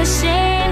ashamed.